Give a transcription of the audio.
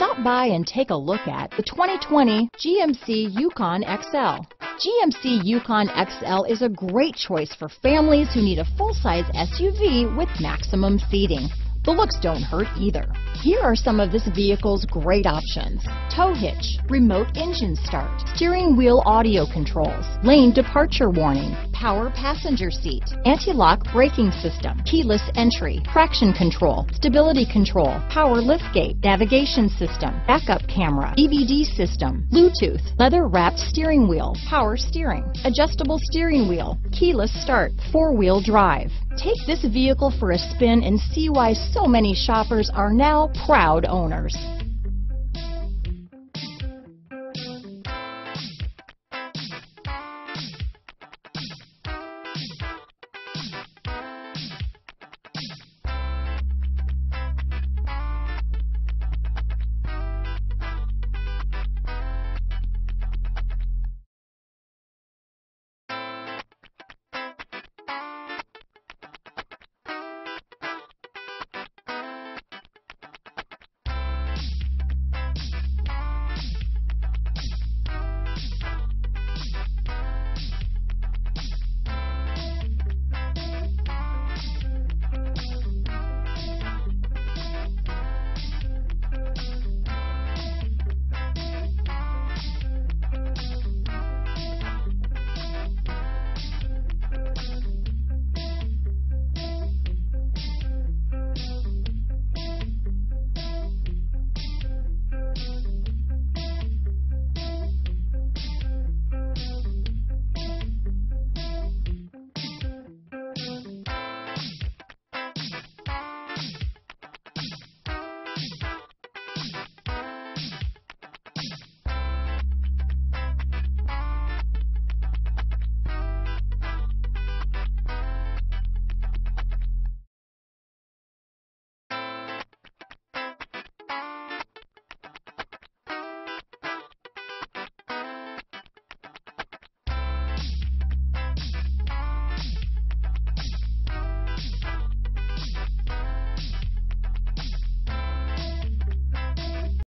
Stop by and take a look at the 2020 GMC Yukon XL. GMC Yukon XL is a great choice for families who need a full-size SUV with maximum seating. The looks don't hurt either. Here are some of this vehicle's great options. Tow hitch, remote engine start, steering wheel audio controls, lane departure warning, power passenger seat, anti-lock braking system, keyless entry, traction control, stability control, power liftgate, navigation system, backup camera, DVD system, Bluetooth, leather wrapped steering wheel, power steering, adjustable steering wheel, keyless start, four wheel drive. Take this vehicle for a spin and see why so many shoppers are now proud owners.